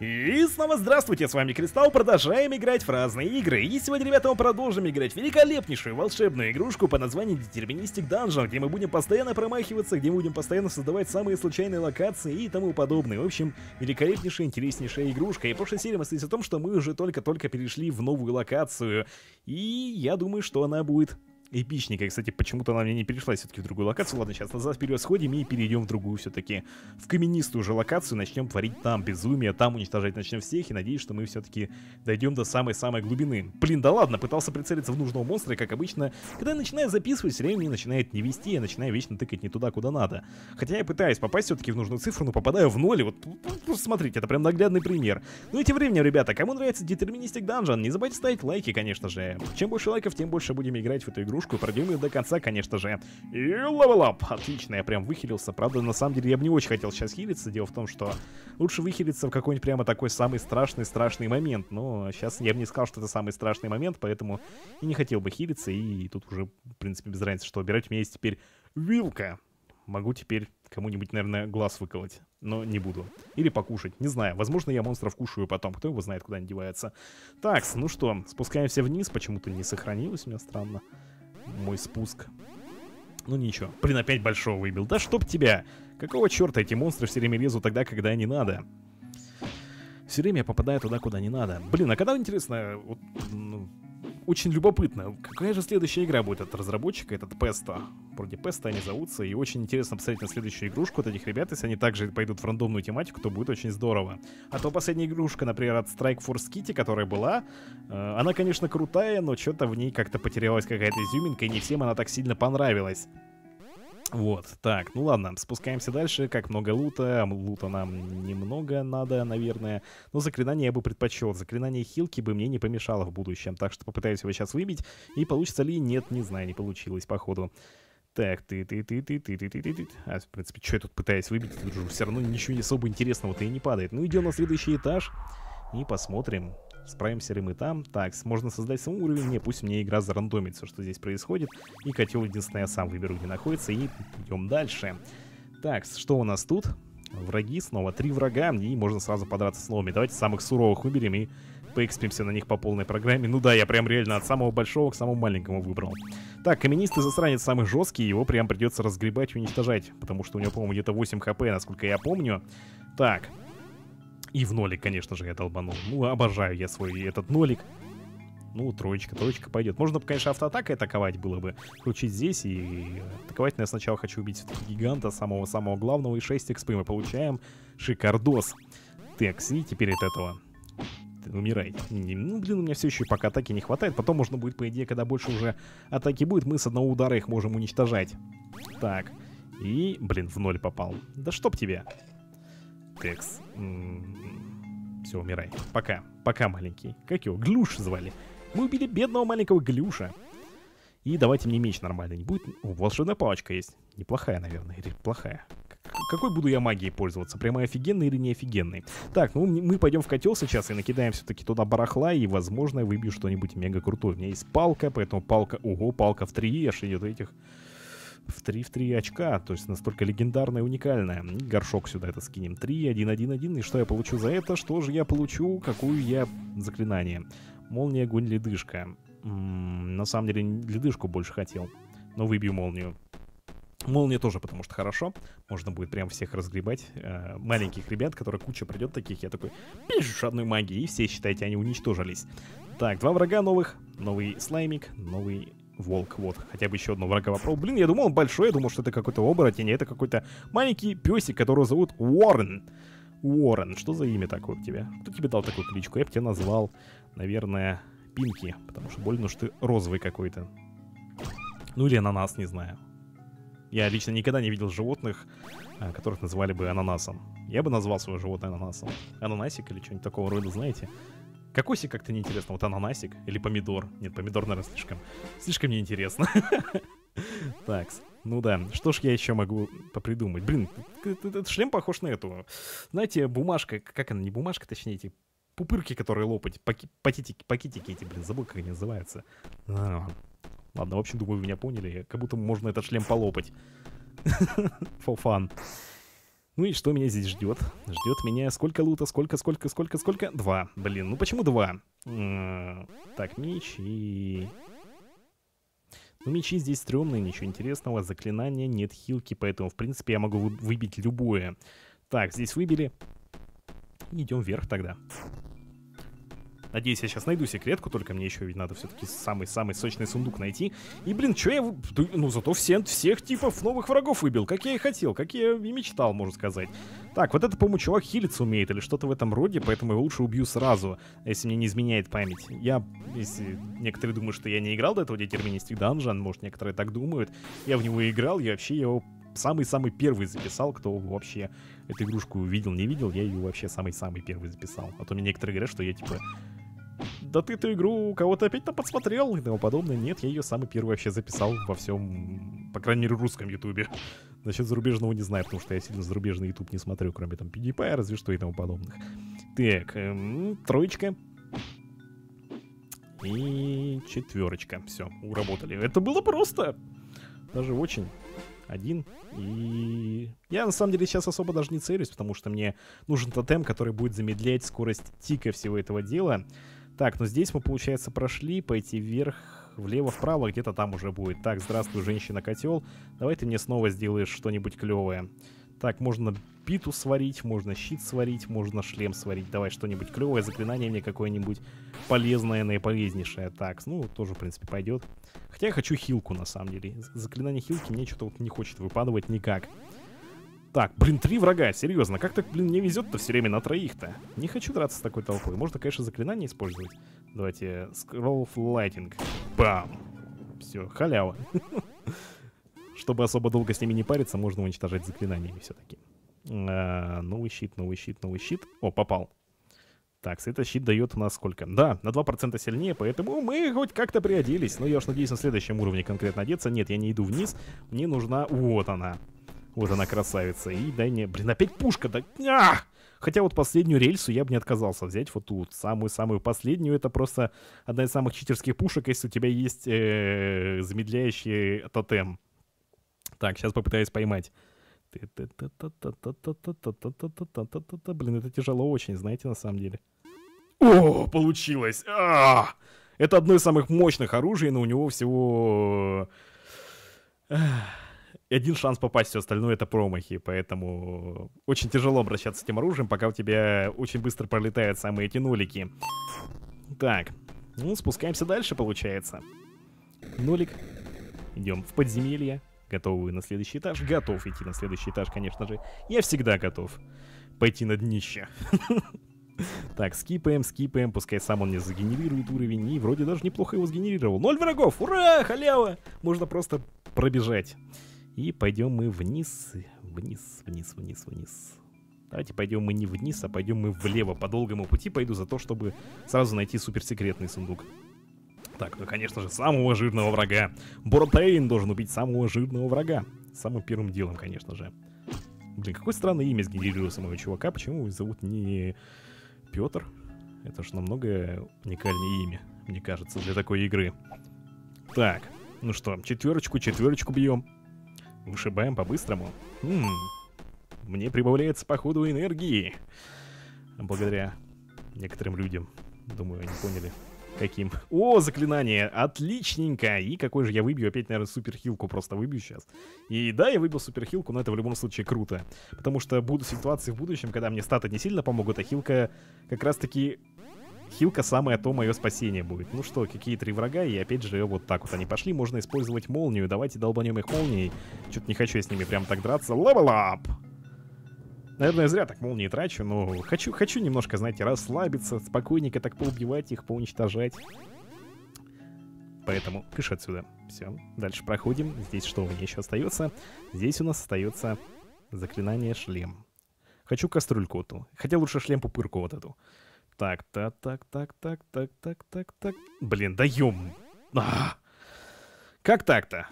И снова здравствуйте, с вами Кристалл, продолжаем играть в разные игры. И сегодня, ребята, мы продолжим играть в великолепнейшую волшебную игрушку по названию Deterministic Dungeon, где мы будем постоянно промахиваться, где мы будем постоянно создавать самые случайные локации и тому подобное. В общем, великолепнейшая, интереснейшая игрушка. И в прошлой серии мы о том, что мы уже только-только перешли в новую локацию. И я думаю, что она будет эпичненько. кстати, почему-то она мне не перешла все-таки в другую локацию. Ладно, сейчас назад вперед сходим и перейдем в другую все-таки. В каменистую же локацию начнем творить там безумие, там уничтожать начнем всех. И надеюсь, что мы все-таки дойдем до самой-самой глубины. Блин, да ладно, пытался прицелиться в нужного монстра, как обычно. Когда я начинаю записывать, все время начинает не вести, я начинаю вечно тыкать не туда, куда надо. Хотя я пытаюсь попасть все-таки в нужную цифру, но попадаю в ноль. Вот, просто смотрите, это прям наглядный пример. Ну и тем временем, ребята, кому нравится Deterministic Dungeon, не забывайте ставить лайки, конечно же. Чем больше лайков, тем больше будем играть в эту игру игрушку и пройдем ее до конца, конечно же. И level up! Отлично, я прям выхилился. Правда, на самом деле, я бы не очень хотел сейчас хилиться. Дело в том, что лучше выхилиться в какой-нибудь прямо такой самый страшный-страшный момент. Но сейчас я бы не сказал, что это самый страшный момент, поэтому и не хотел бы хилиться. И тут уже, в принципе, без разницы, что выбирать. У меня есть теперь вилка. Могу теперь кому-нибудь, наверное, глаз выколоть. Но не буду. Или покушать. Не знаю. Возможно, я монстров кушаю потом. Кто его знает, куда они деваются. Так, ну что, спускаемся вниз. Почему-то не сохранилось у меня странно мой спуск. Ну ничего. Блин, опять большого выбил. Да чтоб тебя! Какого черта эти монстры все время лезут тогда, когда не надо? Все время я попадаю туда, куда не надо. Блин, а когда, интересно, вот, ну, очень любопытно, какая же следующая игра будет от разработчика, этот Песто. Вроде Песто они зовутся, и очень интересно посмотреть на следующую игрушку от этих ребят, если они также пойдут в рандомную тематику, то будет очень здорово. А то последняя игрушка, например, от Strike Force Kitty, которая была, э, она, конечно, крутая, но что-то в ней как-то потерялась какая-то изюминка, и не всем она так сильно понравилась. Вот, так, ну ладно, спускаемся дальше. Как много лута? Лута нам немного надо, наверное. Но заклинание я бы предпочел. Заклинание хилки бы мне не помешало в будущем. Так что попытаюсь его сейчас выбить. И получится ли? Нет, не знаю, не получилось, походу. Так, ты, ты, ты, ты, ты, ты, ты, ты. А, в принципе, что я тут пытаюсь выбить? Тут же все равно ничего не особо интересного-то и не падает. Ну, идем на следующий этаж. И посмотрим, Справимся ли мы там? Так, можно создать саму уровень? Не, пусть мне игра зарандомит все, что здесь происходит. И котел единственное я сам выберу, где находится. И идем дальше. Так, что у нас тут? Враги снова. Три врага, и можно сразу подраться с новыми. Давайте самых суровых выберем и поэкспимся на них по полной программе. Ну да, я прям реально от самого большого к самому маленькому выбрал. Так, каменистый засранец самый жесткий, его прям придется разгребать и уничтожать. Потому что у него, по-моему, где-то 8 хп, насколько я помню. Так, и в нолик, конечно же, я долбанул. Ну, обожаю я свой этот нолик. Ну, троечка, троечка пойдет. Можно, конечно, автоатакой атаковать было бы. Включить здесь и атаковать. Но я сначала хочу убить гиганта, самого-самого главного. И 6 экспы мы получаем. Шикардос. Так, и теперь от этого. Умирай. Ну, блин, у меня все еще пока атаки не хватает. Потом можно будет, по идее, когда больше уже атаки будет, мы с одного удара их можем уничтожать. Так. И, блин, в ноль попал. Да чтоб тебе. Кекс. Все, умирай. Пока. Пока, маленький. Как его? Глюш звали. Мы убили бедного маленького Глюша. И давайте мне меч нормальный не будет. О, волшебная палочка есть. Неплохая, наверное, или плохая. Какой буду я магией пользоваться? Прямо офигенный или не офигенный? Так, ну мы пойдем в котел сейчас и накидаем все-таки туда барахла, и, возможно, выбью что-нибудь мега крутое. У меня есть палка, поэтому палка... Ого, палка в три аж идет этих в 3 в 3 очка, то есть настолько легендарная уникальная. горшок сюда это скинем. 3, 1, 1, 1. И что я получу за это? Что же я получу? Какую я заклинание? Молния, огонь, ледышка. На самом деле ледышку больше хотел. Но выбью молнию. Молния тоже, потому что хорошо. Можно будет прям всех разгребать. Э, маленьких ребят, которые куча придет таких. Я такой, пишешь одной магии, и все, считайте, они уничтожились. Так, два врага новых. Новый слаймик, новый волк, вот. Хотя бы еще одного врага попробовал. Блин, я думал, он большой, я думал, что это какой-то оборотень, а это какой-то маленький песик, которого зовут Уоррен. Уоррен, что за имя такое у тебя? Кто тебе дал такую кличку? Я бы тебя назвал, наверное, Пинки, потому что больно, что ты розовый какой-то. Ну или ананас, не знаю. Я лично никогда не видел животных, а, которых называли бы ананасом. Я бы назвал свое животное ананасом. Ананасик или что-нибудь такого рода, знаете? Кокосик как-то неинтересно. Вот ананасик или помидор. Нет, помидор, наверное, слишком. Слишком неинтересно. Так, ну да. Что ж я еще могу попридумать? Блин, этот шлем похож на эту. Знаете, бумажка, как она, не бумажка, точнее, эти пупырки, которые лопать, пакетики, пакетики эти, блин, забыл, как они называются. А, ладно, в общем, думаю, вы меня поняли. Как будто можно этот шлем полопать. For fun. Ну и что меня здесь ждет? Ждет меня сколько лута, сколько, сколько, сколько, сколько? Два. Блин, ну почему два? Так, мечи. Ну, мечи здесь стрёмные, ничего интересного. Заклинания, нет хилки, поэтому, в принципе, я могу выбить любое. Так, здесь выбили. Идем вверх тогда. Надеюсь, я сейчас найду секретку, только мне еще ведь надо все-таки самый-самый сочный сундук найти. И, блин, что я... Ну, зато все, всех типов новых врагов выбил, как я и хотел, как я и мечтал, можно сказать. Так, вот это, по-моему, чувак хилиться умеет или что-то в этом роде, поэтому я лучше убью сразу, если мне не изменяет память. Я, если некоторые думают, что я не играл до этого Deterministic Dungeon, может, некоторые так думают, я в него играл, я вообще его самый-самый первый записал, кто вообще эту игрушку видел, не видел, я ее вообще самый-самый первый записал. А то мне некоторые говорят, что я, типа, да ты эту игру кого-то опять-то подсмотрел и тому подобное. Нет, я ее самый первый вообще записал во всем, по крайней мере, русском ютубе. Насчет зарубежного не знаю, потому что я сильно зарубежный ютуб не смотрю, кроме там PewDiePie, разве что и тому подобных. Так, эм, троечка. И четверочка. Все, уработали. Это было просто. Даже очень. Один. И я на самом деле сейчас особо даже не целюсь, потому что мне нужен тотем, который будет замедлять скорость тика всего этого дела. Так, ну здесь мы, получается, прошли, пойти вверх, влево, вправо, где-то там уже будет. Так, здравствуй, женщина-котел. Давай ты мне снова сделаешь что-нибудь клевое. Так, можно биту сварить, можно щит сварить, можно шлем сварить. Давай что-нибудь клевое, заклинание мне какое-нибудь полезное, наиполезнейшее. Так, ну, тоже, в принципе, пойдет. Хотя я хочу хилку, на самом деле. Заклинание хилки мне что-то вот не хочет выпадывать никак. Так, блин, три врага, серьезно, как так, блин, не везет-то все время на троих-то? Не хочу драться с такой толпой. Можно, конечно, заклинание использовать. Давайте, Scroll Lighting. Бам! Все, халява. Чтобы особо долго с ними не париться, можно уничтожать заклинаниями все-таки. А, новый щит, новый щит, новый щит. О, попал. Так, этот щит дает у нас сколько? Да, на 2% сильнее, поэтому мы хоть как-то приоделись. Но я уж надеюсь на следующем уровне конкретно одеться. Нет, я не иду вниз. Мне нужна... Вот она. Вот она красавица. И дай мне... Блин, опять пушка, да... Ах! Хотя вот последнюю рельсу я бы не отказался взять вот тут. Самую-самую последнюю. Это просто одна из самых читерских пушек, если у тебя есть э, замедляющий тотем. Так, сейчас попытаюсь поймать. Блин, это тяжело очень, знаете, на самом деле. О, получилось! А! Это одно из самых мощных оружий, но у него всего один шанс попасть, все остальное это промахи, поэтому очень тяжело обращаться с этим оружием, пока у тебя очень быстро пролетают самые эти нолики. Так, ну спускаемся дальше, получается. Нолик. Идем в подземелье. Готовы на следующий этаж? Готов идти на следующий этаж, конечно же. Я всегда готов пойти на днище. Так, скипаем, скипаем, пускай сам он не загенерирует уровень, и вроде даже неплохо его сгенерировал. Ноль врагов, ура, халява! Можно просто пробежать. И пойдем мы вниз, вниз, вниз, вниз, вниз. Давайте пойдем мы не вниз, а пойдем мы влево. По долгому пути пойду за то, чтобы сразу найти суперсекретный сундук. Так, ну, конечно же, самого жирного врага. Боротейн должен убить самого жирного врага. Самым первым делом, конечно же. Блин, какое странное имя сгенерировало моего чувака. Почему его зовут не Петр? Это же намного уникальнее имя, мне кажется, для такой игры. Так, ну что, четверочку, четверочку бьем. Вышибаем по-быстрому. Хм, мне прибавляется по ходу энергии. Благодаря некоторым людям. Думаю, они поняли. Каким? О, заклинание! Отличненько! И какой же я выбью? Опять, наверное, суперхилку просто выбью сейчас. И да, я выбил суперхилку, но это в любом случае круто. Потому что будут ситуации в будущем, когда мне статы не сильно помогут, а хилка как раз-таки Хилка самое то мое спасение будет. Ну что, какие три врага, и опять же вот так вот они пошли. Можно использовать молнию. Давайте долбанем их молнией. Что-то не хочу я с ними прям так драться. Up! Наверное, зря так молнии трачу, но хочу, хочу немножко, знаете, расслабиться, спокойненько так поубивать их, поуничтожать. Поэтому кыш отсюда. Все, дальше проходим. Здесь что у меня еще остается? Здесь у нас остается заклинание шлем. Хочу кастрюльку эту. Хотя лучше шлем-пупырку вот эту. Так, так, так, так, так, так, так, так, так. Блин, даем. А! Как так-то?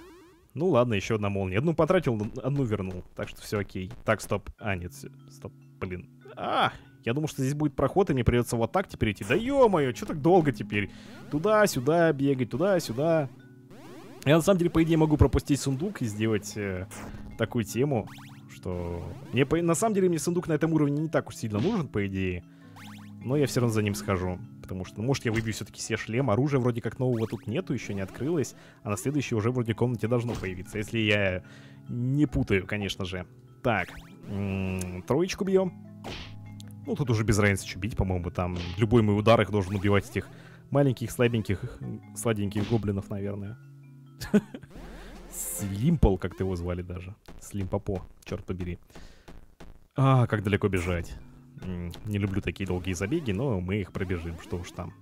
Ну ладно, еще одна молния. Одну потратил, одну вернул. Так что все окей. Так, стоп. А, нет, стоп, блин. А, я думал, что здесь будет проход, и мне придется вот так теперь идти. Да ё-моё, что так долго теперь? Туда-сюда бегать, туда-сюда. Я на самом деле, по идее, могу пропустить сундук и сделать э, такую тему. что... Мне, на самом деле, мне сундук на этом уровне не так уж сильно нужен, по идее. Но я все равно за ним схожу. Потому что, ну, может, я выбью все-таки все шлем. Оружия вроде как нового тут нету, еще не открылось. А на следующей уже вроде комнате должно появиться. Если я не путаю, конечно же. Так, троечку бьем. Ну, тут уже без разницы, что бить, по-моему. Там любой мой удар их должен убивать этих маленьких, слабеньких, сладеньких гоблинов, наверное. Слимпл, как ты его звали даже. Слимпопо, черт побери. А, как далеко бежать. Не люблю такие долгие забеги, но мы их пробежим, что уж там.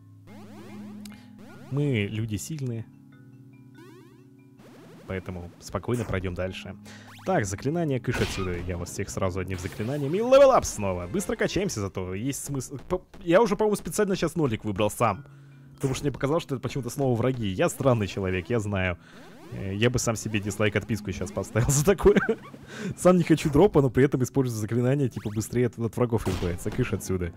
Мы люди сильные. Поэтому спокойно пройдем дальше. Так, заклинание кыш отсюда. Я вас всех сразу одним заклинанием. И level снова. Быстро качаемся зато. Есть смысл... Я уже, по-моему, специально сейчас нолик выбрал сам. Потому что мне показалось, что это почему-то снова враги. Я странный человек, я знаю. Э, я бы сам себе дизлайк отписку сейчас поставил за такое. сам не хочу дропа, но при этом использую заклинание, типа быстрее от, от врагов избавиться. Кыш отсюда.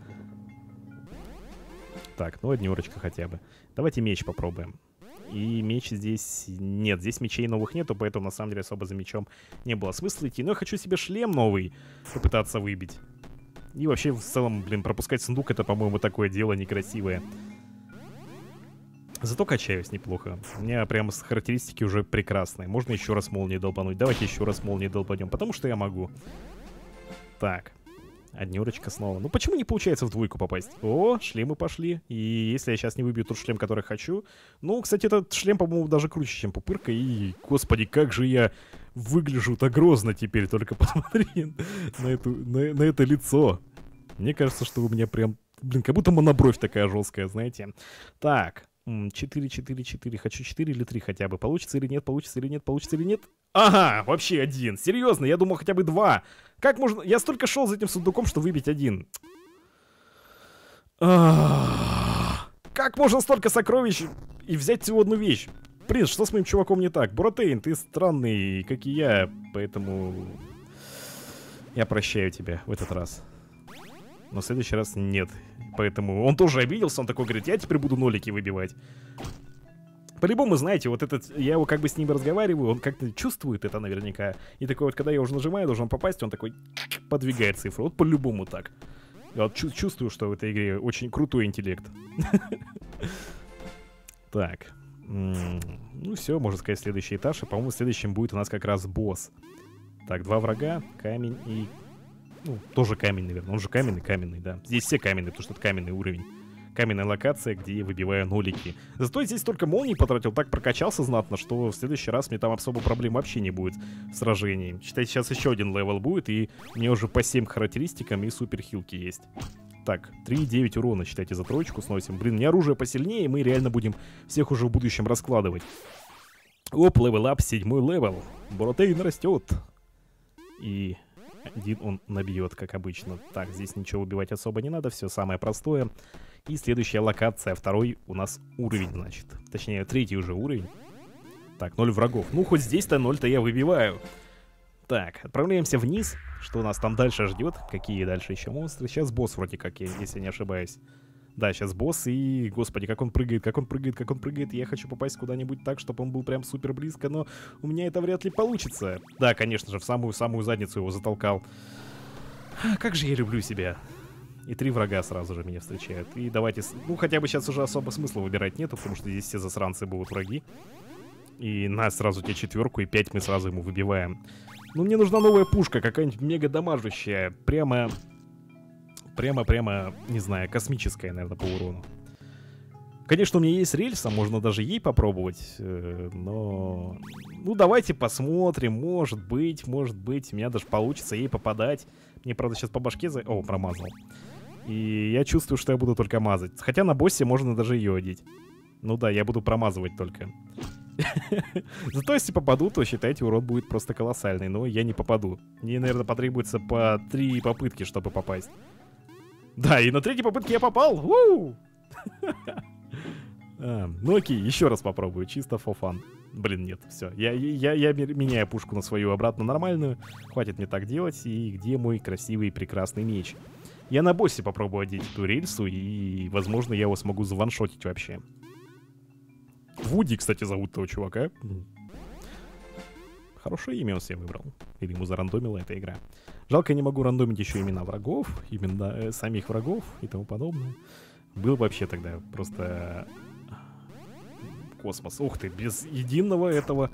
Так, ну однерочка хотя бы. Давайте меч попробуем. И меч здесь... Нет, здесь мечей новых нету, поэтому на самом деле особо за мечом не было смысла идти. Но я хочу себе шлем новый попытаться выбить. И вообще, в целом, блин, пропускать сундук это, по-моему, такое дело некрасивое. Зато качаюсь неплохо. У меня прямо характеристики уже прекрасные. Можно еще раз молнии долбануть. Давайте еще раз молнии долбанем, потому что я могу. Так. Однерочка снова. Ну почему не получается в двойку попасть? О, шлемы пошли. И если я сейчас не выбью тот шлем, который хочу... Ну, кстати, этот шлем, по-моему, даже круче, чем пупырка. И, господи, как же я выгляжу-то грозно теперь. Только посмотри на, эту, на, на это лицо. Мне кажется, что у меня прям... Блин, как будто монобровь такая жесткая, знаете. Так, 4, 4, 4. Хочу 4 или 3 хотя бы. Получится или нет, получится или нет, получится или нет. Ага, вообще один. Серьезно, я думал хотя бы два. Как можно... Я столько шел за этим сундуком, что выбить один. Как можно столько сокровищ и взять всего одну вещь? Принц, что с моим чуваком не так? Буратейн, ты странный, как и я, поэтому... Я прощаю тебя в этот раз. Но в следующий раз нет. Поэтому он тоже обиделся, он такой говорит, я теперь буду нолики выбивать. По-любому, знаете, вот этот, я его как бы с ним разговариваю, он как-то чувствует это наверняка. И такой вот, когда я уже нажимаю, должен попасть, он такой подвигает цифру. Вот по-любому так. Я вот чувствую, что в этой игре очень крутой интеллект. Так. Ну все, можно сказать, следующий этаж. И, по-моему, следующим будет у нас как раз босс. Так, два врага, камень и ну, тоже камень, наверное. Он же каменный, каменный, да. Здесь все каменные, потому что это каменный уровень. Каменная локация, где я выбиваю нолики. Зато здесь только молнии потратил, так прокачался знатно, что в следующий раз мне там особо проблем вообще не будет в сражении. Считайте, сейчас еще один level будет, и мне уже по 7 характеристикам и супер хилки есть. Так, 3,9 урона, считайте, за троечку сносим. Блин, мне оружие посильнее, мы реально будем всех уже в будущем раскладывать. Оп, level up, седьмой level. Боротейн растет. И один он набьет, как обычно. Так, здесь ничего убивать особо не надо, все самое простое. И следующая локация, второй у нас уровень, значит. Точнее, третий уже уровень. Так, ноль врагов. Ну, хоть здесь-то ноль-то я выбиваю. Так, отправляемся вниз. Что у нас там дальше ждет? Какие дальше еще монстры? Сейчас босс вроде как, если не ошибаюсь. Да, сейчас босс, и, господи, как он прыгает, как он прыгает, как он прыгает. Я хочу попасть куда-нибудь так, чтобы он был прям супер близко, но у меня это вряд ли получится. Да, конечно же, в самую-самую задницу его затолкал. Как же я люблю себя. И три врага сразу же меня встречают. И давайте... Ну, хотя бы сейчас уже особо смысла выбирать нету, потому что здесь все засранцы будут враги. И на сразу тебе четверку, и пять мы сразу ему выбиваем. Ну, мне нужна новая пушка, какая-нибудь мега дамажущая. Прямо прямо-прямо, не знаю, космическая, наверное, по урону. Конечно, у меня есть рельса, можно даже ей попробовать, э, но... Ну, давайте посмотрим, может быть, может быть, у меня даже получится ей попадать. Мне, правда, сейчас по башке за... О, промазал. И я чувствую, что я буду только мазать. Хотя на боссе можно даже ее одеть. Ну да, я буду промазывать только. Зато если попаду, то считайте, урон будет просто колоссальный. Но я не попаду. Мне, наверное, потребуется по три попытки, чтобы попасть. Да, и на третьей попытке я попал. А, ну окей, еще раз попробую, чисто for fun. Блин, нет, все. Я, я, я меняю пушку на свою обратно нормальную. Хватит мне так делать. И где мой красивый прекрасный меч? Я на боссе попробую одеть эту рельсу, и, возможно, я его смогу заваншотить вообще. Вуди, кстати, зовут того чувака. Хорошее имя он себе выбрал. Или ему зарандомила эта игра. Жалко, я не могу рандомить еще имена врагов, именно э, самих врагов и тому подобное. Был вообще тогда просто космос. Ух ты, без единого этого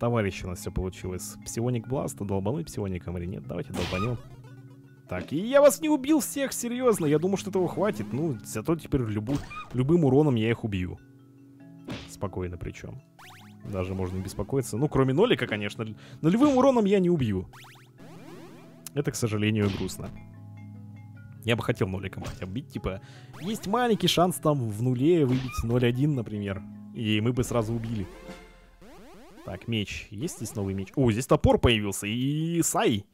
товарища у нас все получилось. Псионик Бласта, долбанули псиоником или нет? Давайте долбанем. Так, и я вас не убил всех, серьезно. Я думал, что этого хватит. Ну, зато теперь любу, любым уроном я их убью. Спокойно причем. Даже можно беспокоиться. Ну, кроме нолика, конечно. Нулевым уроном я не убью. Это, к сожалению, грустно. Я бы хотел ноликом хотя бы бить, типа, есть маленький шанс там в нуле выбить 0-1, например. И мы бы сразу убили. Так, меч. Есть здесь новый меч? О, здесь топор появился. И сай.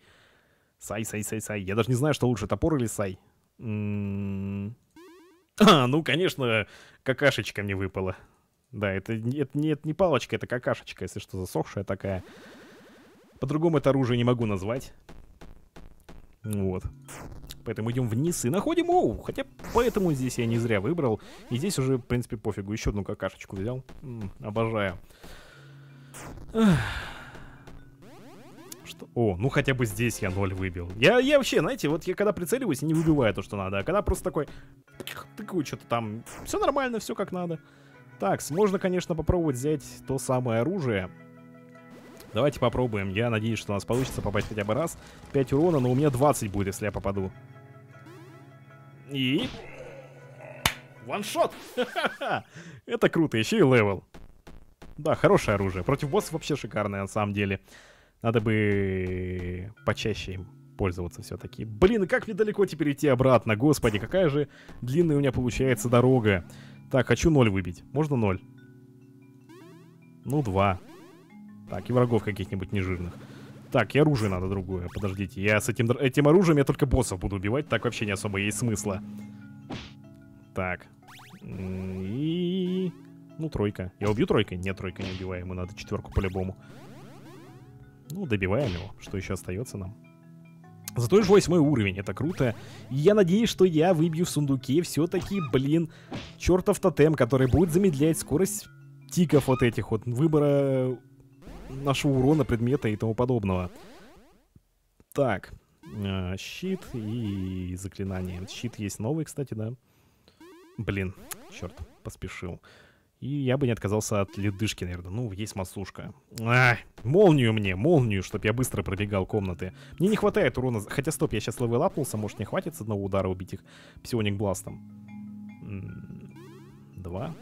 Сай, сай, сай, сай. Я даже не знаю, что лучше, топор или сай. М -м -м. А, ну, конечно, какашечка мне выпала. Да, это, это, не, это не палочка, это какашечка, если что, засохшая такая. По-другому это оружие не могу назвать. Вот. Поэтому идем вниз и находим Оу. Хотя поэтому здесь я не зря выбрал. И здесь уже, в принципе, пофигу. Еще одну какашечку взял. М -м, обожаю. Что? О, ну хотя бы здесь я ноль выбил. Я, я вообще, знаете, вот я когда прицеливаюсь, не выбиваю то, что надо. А когда просто такой... Тыкаю что-то там... Все нормально, все как надо. Так, можно, конечно, попробовать взять то самое оружие. Давайте попробуем. Я надеюсь, что у нас получится попасть хотя бы раз. 5 урона, но у меня 20 будет, если я попаду. И... One shot! Это круто, еще и level. Да, хорошее оружие. Против боссов вообще шикарное, на самом деле. Надо бы почаще им пользоваться все-таки. Блин, как мне далеко теперь идти обратно? Господи, какая же длинная у меня получается дорога. Так, хочу ноль выбить. Можно ноль? Ну, два. Так, и врагов каких-нибудь нежирных. Так, и оружие надо другое. Подождите, я с этим, этим оружием я только боссов буду убивать. Так вообще не особо есть смысла. Так. И... Ну, тройка. Я убью тройкой? Нет, тройка не убиваем. Ему надо четверку по-любому. Ну, добиваем его. Что еще остается нам? Зато же восьмой уровень, это круто. И я надеюсь, что я выбью в сундуке все-таки, блин, чертов тотем, который будет замедлять скорость тиков вот этих вот, выбора нашего урона, предмета и тому подобного. Так, э, щит и заклинание. Щит есть новый, кстати, да? Блин, черт, поспешил. И я бы не отказался от ледышки, наверное. Ну, есть массушка. А, молнию мне, молнию, чтобы я быстро пробегал комнаты. Мне не хватает урона. Хотя, стоп, я сейчас level апнулся. Может, не хватит с одного удара убить их psionic blast ом? Два.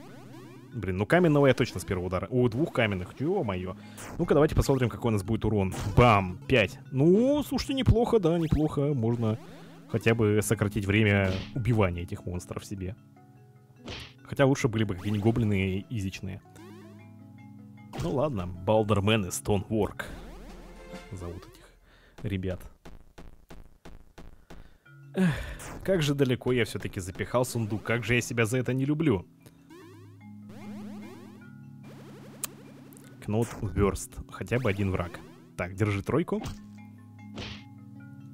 Блин, ну каменного я точно с первого удара. О, двух каменных. Ё-моё. Ну-ка, давайте посмотрим, какой у нас будет урон. Бам! Пять. Ну, слушайте, неплохо, да, неплохо. Можно хотя бы сократить время убивания этих монстров себе. Хотя лучше были бы какие-нибудь гоблины изичные. Ну ладно, Балдермен и Stonework зовут этих ребят. Эх, как же далеко я все-таки запихал сундук, как же я себя за это не люблю. Кнот Верст. Хотя бы один враг. Так, держи тройку.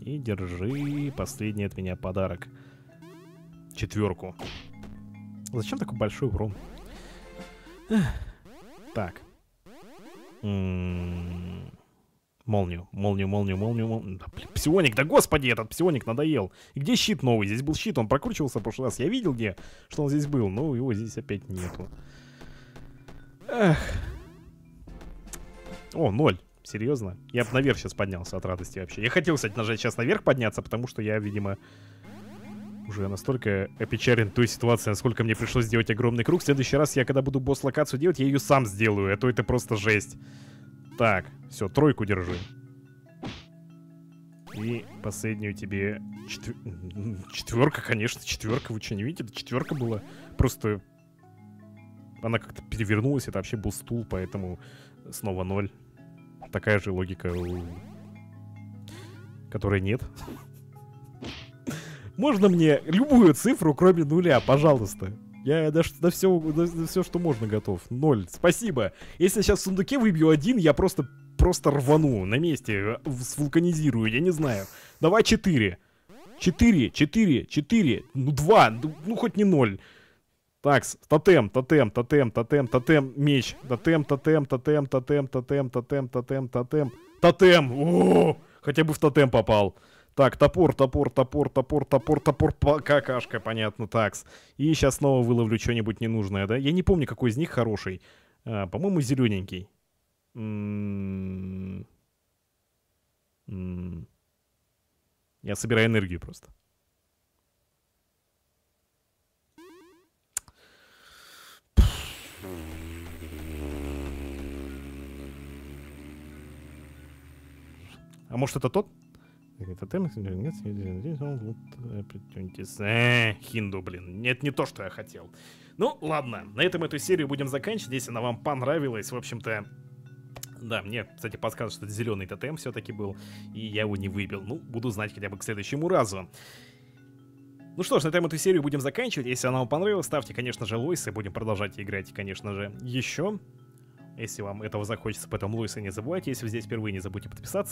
И держи последний от меня подарок. Четверку. Зачем такой большой урон? Так. М-м-м. Молнию, молнию, молнию, молнию, молнию. Да, псионик, да господи, этот псионик надоел. И где щит новый? Здесь был щит, он прокручивался в прошлый раз. Я видел, где, что он здесь был, но его здесь опять нету. Эх. О, ноль. Серьезно? Я бы наверх сейчас поднялся от радости вообще. Я хотел, кстати, нажать сейчас наверх подняться, потому что я, видимо, уже настолько опечален той ситуации, насколько мне пришлось сделать огромный круг. В следующий раз я, когда буду босс-локацию делать, я ее сам сделаю, а то это просто жесть. Так, все, тройку держи. И последнюю тебе... Четвер... Четверка, конечно, четверка. Вы что, не видите? Четверка была. Просто... Она как-то перевернулась, это вообще был стул, поэтому снова ноль. Такая же логика, которой нет. Можно мне любую цифру, кроме нуля, пожалуйста? Я даже на все, на, на все, что можно готов. Ноль. Спасибо. Если сейчас в сундуке выбью один, я просто, просто рвану на месте, э, свулканизирую, я не знаю. Давай четыре. Четыре, четыре, четыре. Ну, два. Ну, ну хоть не ноль. Так, тотем, тотем, тотем, тотем, тотем, меч. Тотем, тотем, тотем, тотем, тотем, тотем, тотем, тотем. Тотем! О, хотя бы в тотем попал. Так, топор, топор, топор, топор, топор, топор, какашка, понятно, такс. И сейчас снова выловлю что-нибудь ненужное, да? Я не помню, какой из них хороший. А, по-моему, зелененький. М -м -м Я собираю энергию просто. А может это тот? Э, хинду, блин. Нет, не то, что я хотел. Ну, ладно. На этом эту серию будем заканчивать. Если она вам понравилась, в общем-то... Да, мне, кстати, подсказывают, что это зеленый тотем все-таки был, и я его не выбил. Ну, буду знать хотя бы к следующему разу. Ну что ж, на этом эту серию будем заканчивать. Если она вам понравилась, ставьте, конечно же, лойсы. Будем продолжать играть, конечно же, еще. Если вам этого захочется, поэтому лойсы не забывайте. Если вы здесь впервые, не забудьте подписаться.